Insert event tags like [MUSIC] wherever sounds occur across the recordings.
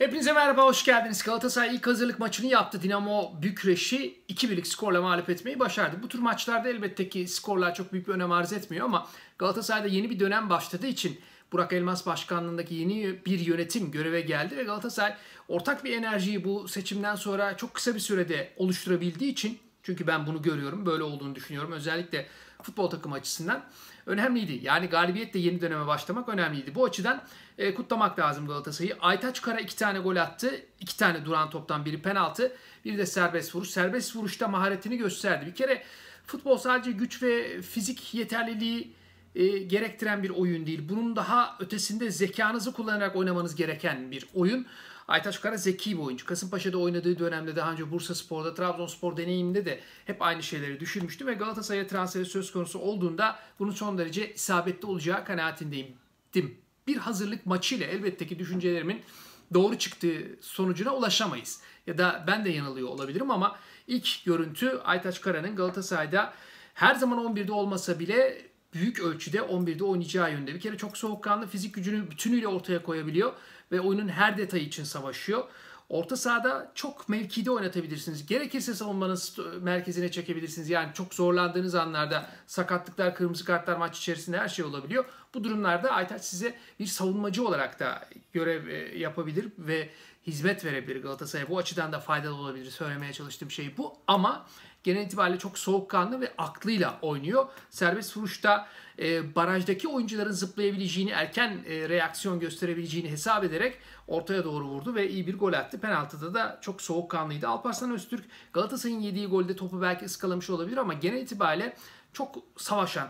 Hepinize merhaba, hoş geldiniz. Galatasaray ilk hazırlık maçını yaptı. Dinamo Bükreş'i 2-1'lik skorla mağlup etmeyi başardı. Bu tür maçlarda elbette ki skorlar çok büyük bir önem arz etmiyor ama Galatasaray'da yeni bir dönem başladığı için Burak Elmas başkanlığındaki yeni bir yönetim göreve geldi ve Galatasaray ortak bir enerjiyi bu seçimden sonra çok kısa bir sürede oluşturabildiği için çünkü ben bunu görüyorum, böyle olduğunu düşünüyorum. Özellikle futbol takımı açısından önemliydi. Yani galibiyetle yeni döneme başlamak önemliydi. Bu açıdan e, kutlamak lazım Galatasaray'ı. Aytaç Kara iki tane gol attı. iki tane duran toptan biri penaltı, biri de serbest vuruş. Serbest vuruşta maharetini gösterdi. Bir kere futbol sadece güç ve fizik yeterliliği e, gerektiren bir oyun değil. Bunun daha ötesinde zekanızı kullanarak oynamanız gereken bir oyun. Aytaç Kara zeki bir oyuncu. Kasımpaşa'da oynadığı dönemde daha önce Bursa Spor'da, Trabzonspor deneyiminde de hep aynı şeyleri düşünmüştü ve Galatasaray'a transferi söz konusu olduğunda bunun son derece isabetli olacağı kanaatindeyim. Bir hazırlık maçıyla elbette ki düşüncelerimin doğru çıktığı sonucuna ulaşamayız. Ya da ben de yanılıyor olabilirim ama ilk görüntü Aytaç Kara'nın Galatasaray'da her zaman 11'de olmasa bile büyük ölçüde 11'de oynayacağı yönde. Bir kere çok soğukkanlı fizik gücünü bütünüyle ortaya koyabiliyor ve oyunun her detayı için savaşıyor. Orta sahada çok mevkide oynatabilirsiniz. Gerekirse savunmanın merkezine çekebilirsiniz. Yani çok zorlandığınız anlarda sakatlıklar, kırmızı kartlar maç içerisinde her şey olabiliyor. Bu durumlarda Aytaç size bir savunmacı olarak da görev e, yapabilir ve hizmet verebilir Galatasaray'a. Bu açıdan da faydalı olabilir. Söylemeye çalıştığım şey bu. Ama genel itibariyle çok soğukkanlı ve aklıyla oynuyor. Serbest vuruşta e, barajdaki oyuncuların zıplayabileceğini, erken e, reaksiyon gösterebileceğini hesap ederek ortaya doğru vurdu ve iyi bir gol attı. Penaltıda da çok soğukkanlıydı. Alparslan Öztürk Galatasaray'ın yediği golde topu belki ıskalamış olabilir ama genel itibariyle çok savaşan,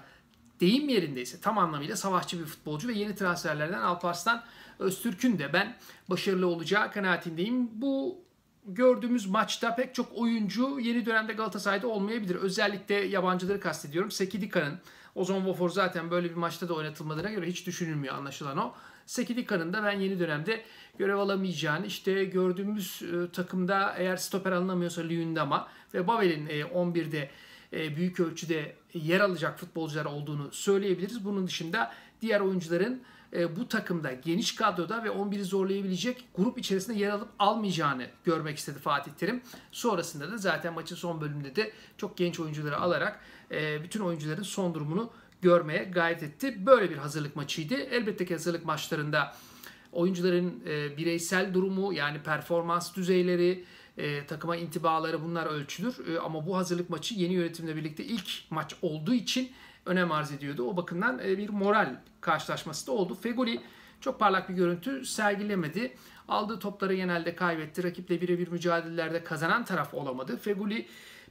deyim yerindeyse tam anlamıyla savaşçı bir futbolcu ve yeni transferlerden Alparslan Öztürk'ün de ben başarılı olacağı kanaatindeyim. Bu gördüğümüz maçta pek çok oyuncu yeni dönemde Galatasaray'da olmayabilir. Özellikle yabancıları kastediyorum. Sekidika'nın, Ozon Vofor zaten böyle bir maçta da oynatılmadığına göre hiç düşünülmüyor anlaşılan o. Sekidika'nın da ben yeni dönemde görev alamayacağını işte gördüğümüz e, takımda eğer stoper alınamıyorsa Luyendama ve Babel'in e, 11'de e, büyük ölçüde yer alacak futbolcular olduğunu söyleyebiliriz. Bunun dışında diğer oyuncuların e, bu takımda geniş kadroda ve 11'i zorlayabilecek grup içerisinde yer alıp almayacağını görmek istedi Fatih Terim. Sonrasında da zaten maçın son bölümünde de çok genç oyuncuları alarak e, bütün oyuncuların son durumunu görmeye gayret etti. Böyle bir hazırlık maçıydı. Elbette ki hazırlık maçlarında oyuncuların e, bireysel durumu yani performans düzeyleri, e, takıma intibaları bunlar ölçülür. E, ama bu hazırlık maçı yeni yönetimle birlikte ilk maç olduğu için önem arz ediyordu. O bakımdan e, bir moral karşılaşması da oldu. Fegoli çok parlak bir görüntü sergilemedi. Aldığı topları genelde kaybetti. Rakiple birebir mücadelelerde kazanan taraf olamadı. Feguli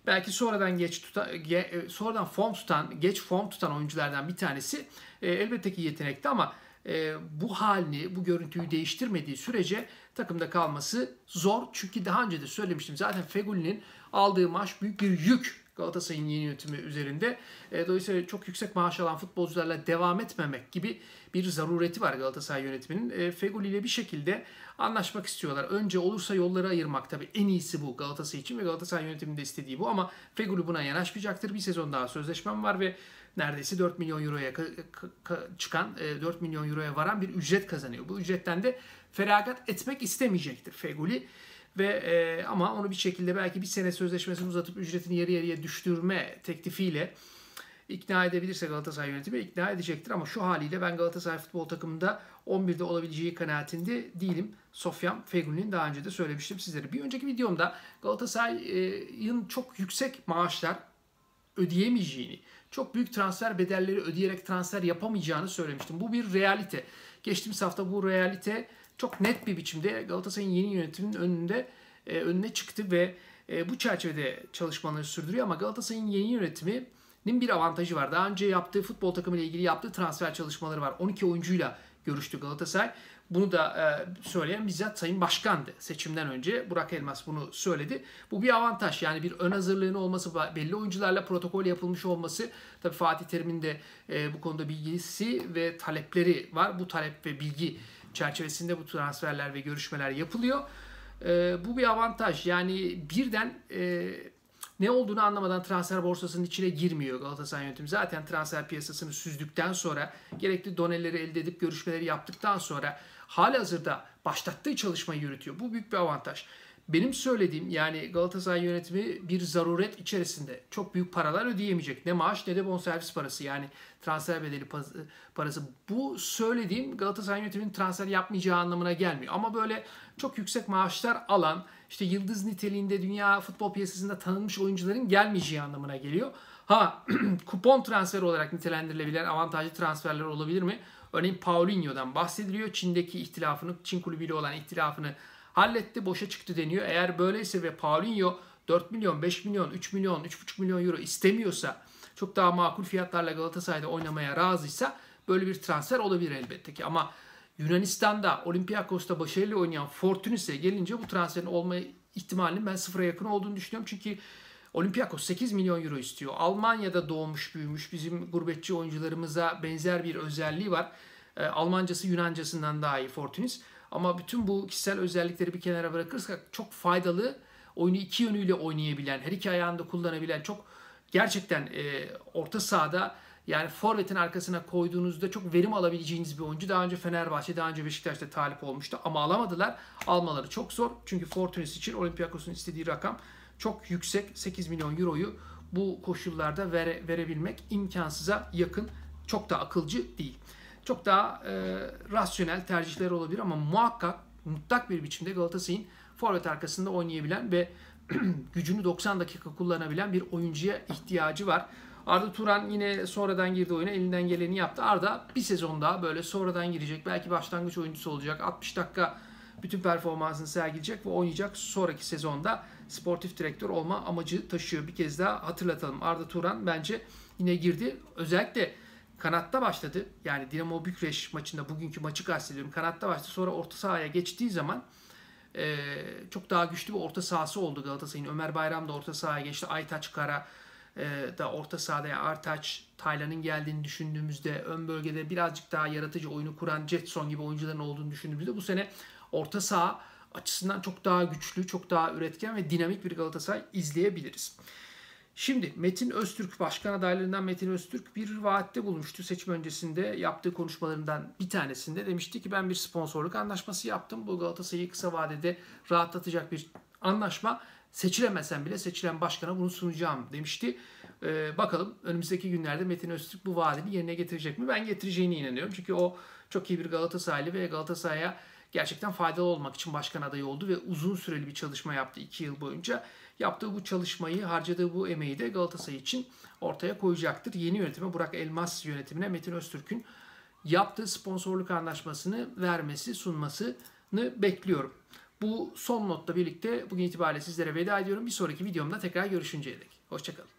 belki sonradan geç tuta, ge, e, sonradan form tutan, geç form tutan oyunculardan bir tanesi. E, elbette ki yetenekli ama e, bu halini, bu görüntüyü değiştirmediği sürece takımda kalması zor. Çünkü daha önce de söylemiştim zaten Feguli'nin aldığı maaş büyük bir yük Galatasaray'ın yeni yönetimi üzerinde. E, dolayısıyla çok yüksek maaş alan futbolcularla devam etmemek gibi bir zarureti var Galatasaray yönetiminin. E, Feguli ile bir şekilde anlaşmak istiyorlar. Önce olursa yolları ayırmak tabii en iyisi bu Galatasaray için ve Galatasaray yönetiminin de istediği bu ama Feguli buna yanaşmayacaktır. Bir sezon daha sözleşmem var ve neredeyse 4 milyon euroya çıkan 4 e, milyon euroya varan bir ücret kazanıyor. Bu ücretten de feragat etmek istemeyecektir Feguli. Ve e, ama onu bir şekilde belki bir sene sözleşmesini uzatıp ücretini yarı yarıya düşürme teklifiyle ikna edebilirse Galatasaray yönetimi ikna edecektir. Ama şu haliyle ben Galatasaray futbol takımında 11'de olabileceği kanaatinde değilim. Sofyan Fegül'ün daha önce de söylemiştim sizlere. Bir önceki videomda Galatasaray'ın çok yüksek maaşlar ödeyemeyeceğini, çok büyük transfer bedelleri ödeyerek transfer yapamayacağını söylemiştim. Bu bir realite. Geçtiğimiz hafta bu realite çok net bir biçimde Galatasaray'ın yeni yönetiminin önünde e, önüne çıktı ve e, bu çerçevede çalışmaları sürdürüyor ama Galatasaray'ın yeni yönetiminin bir avantajı var. Daha önce yaptığı futbol takımı ile ilgili yaptığı transfer çalışmaları var. 12 oyuncuyla görüştü Galatasaray. Bunu da e, söyleyen bizzat Sayın Başkan'dı seçimden önce. Burak Elmas bunu söyledi. Bu bir avantaj. Yani bir ön hazırlığın olması, belli oyuncularla protokol yapılmış olması. Tabii Fatih Terim'in de e, bu konuda bilgisi ve talepleri var. Bu talep ve bilgi çerçevesinde bu transferler ve görüşmeler yapılıyor. E, bu bir avantaj. Yani birden e, ne olduğunu anlamadan transfer borsasının içine girmiyor Galatasaray yönetimi. Zaten transfer piyasasını süzdükten sonra gerekli doneleri elde edip görüşmeleri yaptıktan sonra hali hazırda başlattığı çalışmayı yürütüyor. Bu büyük bir avantaj. Benim söylediğim yani Galatasaray yönetimi bir zaruret içerisinde çok büyük paralar ödeyemeyecek. Ne maaş ne de bonservis parası yani transfer bedeli parası. Bu söylediğim Galatasaray yönetiminin transfer yapmayacağı anlamına gelmiyor. Ama böyle çok yüksek maaşlar alan işte yıldız niteliğinde dünya futbol piyasasında tanınmış oyuncuların gelmeyeceği anlamına geliyor. Ha [CLEARS THROAT] kupon transfer olarak nitelendirilebilen avantajlı transferler olabilir mi? Örneğin Paulinho'dan bahsediliyor. Çin'deki ihtilafını, Çin kulübüyle olan ihtilafını halletti, boşa çıktı deniyor. Eğer böyleyse ve Paulinho 4 milyon, 5 milyon, 3 milyon, 3,5 milyon euro istemiyorsa, çok daha makul fiyatlarla Galatasaray'da oynamaya razıysa böyle bir transfer olabilir elbette ki. Ama Yunanistan'da, Olympiakos'ta başarılı oynayan Fortunis'e gelince bu transferin olma ihtimalinin ben sıfıra yakın olduğunu düşünüyorum. Çünkü Olympiakos 8 milyon euro istiyor. Almanya'da doğmuş büyümüş bizim gurbetçi oyuncularımıza benzer bir özelliği var. E, Almancası Yunancasından daha iyi Fortunis. Ama bütün bu kişisel özellikleri bir kenara bırakırsak çok faydalı, oyunu iki yönüyle oynayabilen, her iki ayağında kullanabilen, çok gerçekten e, orta sahada yani forvetin arkasına koyduğunuzda çok verim alabileceğiniz bir oyuncu. Daha önce Fenerbahçe, daha önce Beşiktaş'ta talip olmuştu ama alamadılar. Almaları çok zor. Çünkü Fortunis için Olympiakos'un istediği rakam çok yüksek 8 milyon euroyu bu koşullarda vere, verebilmek imkansıza yakın. Çok da akılcı değil. Çok daha e, rasyonel tercihler olabilir ama muhakkak mutlak bir biçimde Galatasaray'ın forvet arkasında oynayabilen ve [CLEARS THROAT] gücünü 90 dakika kullanabilen bir oyuncuya ihtiyacı var. Arda Turan yine sonradan girdi oyuna elinden geleni yaptı. Arda bir sezon daha böyle sonradan girecek. Belki başlangıç oyuncusu olacak. 60 dakika bütün performansını sergileyecek ve oynayacak. Sonraki sezonda sportif direktör olma amacı taşıyor. Bir kez daha hatırlatalım. Arda Turan bence yine girdi. Özellikle kanatta başladı. Yani Dinamo Bükreş maçında bugünkü maçı kastediyorum. Kanatta başladı. Sonra orta sahaya geçtiği zaman e, çok daha güçlü bir orta sahası oldu Galatasaray'ın. Ömer Bayram da orta sahaya geçti. Aytaç Kara e, da orta sahada yani Artaç, Taylan'ın geldiğini düşündüğümüzde ön bölgede birazcık daha yaratıcı oyunu kuran Jetson gibi oyuncuların olduğunu düşündüğümüzde bu sene orta saha açısından çok daha güçlü, çok daha üretken ve dinamik bir Galatasaray izleyebiliriz. Şimdi Metin Öztürk, başkan adaylarından Metin Öztürk bir vaatte bulmuştu seçim öncesinde yaptığı konuşmalarından bir tanesinde. Demişti ki ben bir sponsorluk anlaşması yaptım. Bu Galatasaray'ı kısa vadede rahatlatacak bir anlaşma. Seçilemesen bile seçilen başkana bunu sunacağım demişti. Ee, bakalım önümüzdeki günlerde Metin Öztürk bu vaadini yerine getirecek mi? Ben getireceğine inanıyorum. Çünkü o çok iyi bir Galatasaraylı ve Galatasaray'a gerçekten faydalı olmak için başkan adayı oldu ve uzun süreli bir çalışma yaptı 2 yıl boyunca. Yaptığı bu çalışmayı, harcadığı bu emeği de Galatasaray için ortaya koyacaktır. Yeni yönetime Burak Elmas yönetimine Metin Öztürk'ün yaptığı sponsorluk anlaşmasını vermesi, sunmasını bekliyorum. Bu son notla birlikte bugün itibariyle sizlere veda ediyorum. Bir sonraki videomda tekrar görüşünceye dek. Hoşçakalın.